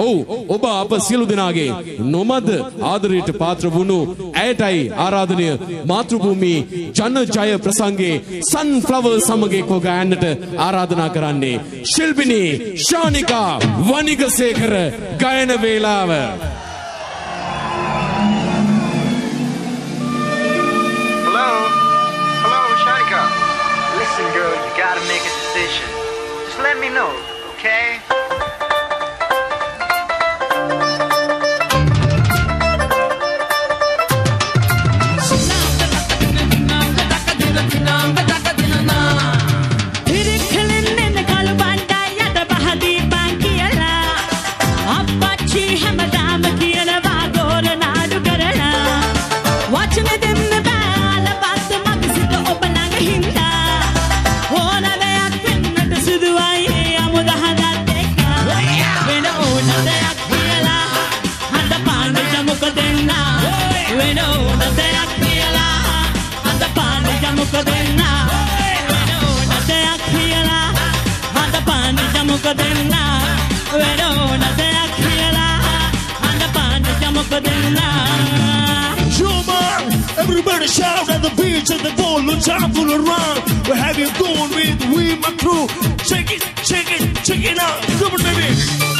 ඔව් ඔබ අප සියලු දෙනාගේ නොමද ආදරයට පාත්‍ර වුණු ඇයටයි ආරාධනය මාතෘභූමි ජන ජය ප්‍රසංගේ සන්ෆ්ලවර් සමග එක්ව ගයන්නට ආරාධනා කරන්නේ ශිල්පිනී ශානිකා වනිගසේකර ගයන වේලාව Hello? Hello, Shanika. Listen, girl, you gotta make a decision. Just let me know, okay? ಮುಖದನ್ನ ನಸೆ Everybody shout at the beach at the goal, no time fool around. We have you fun with we, my crew. Check it, check it, check it out. Come on, baby.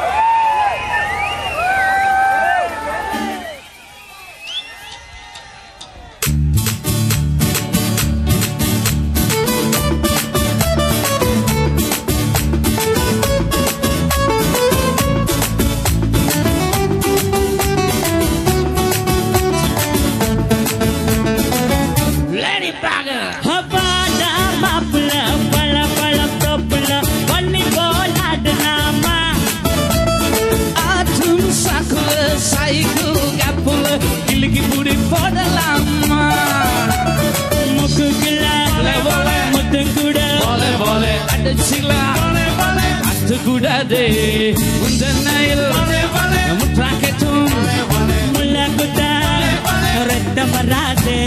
bole adachila Atu kudade Undanail Mutraketum Mulakuda Retta marade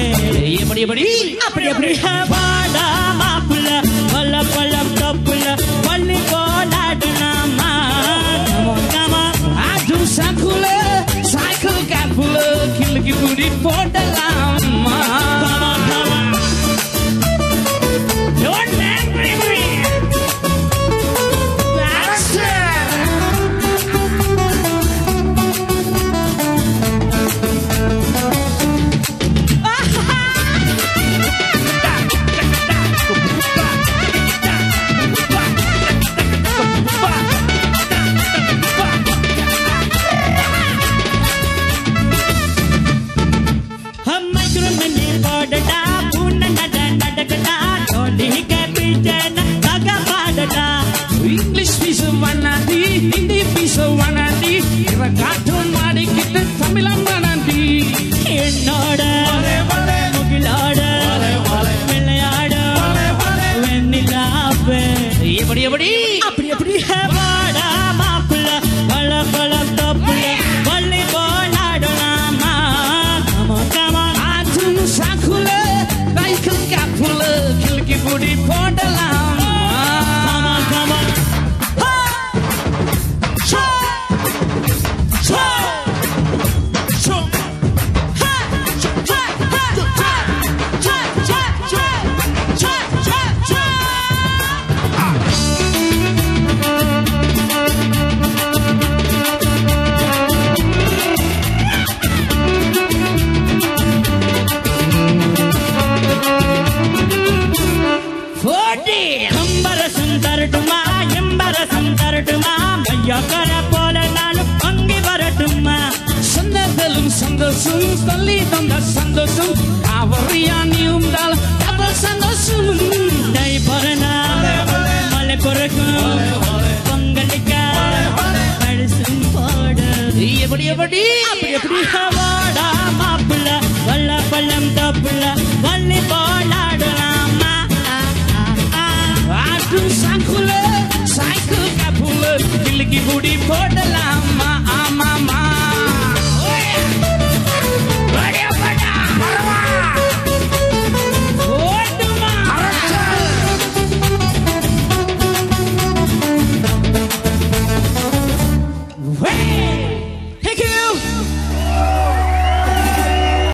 Ebadi ebadi அப்படி அப்படி Havana mapla pala pala propla Wani bolad nama Come on Atum sakula cycle சந்தோஷம் சொல்லி தந்த சந்தோஷம் அவரியா நீ உண்டால் double சந்தோஷம் tie பரணா மலை பிறக்கும் பங்களிக்கா பழசும் பாட எப்படி எப்படி அப்படி எப்படி வாடா மாப்பிள்ள வல்ல பள்ளம் தப்புள்ள வள்ளி போலாடலாமா ஆட்டும் சங்குல சாய்க்கு கப்புல கிளிக்கு முடி போட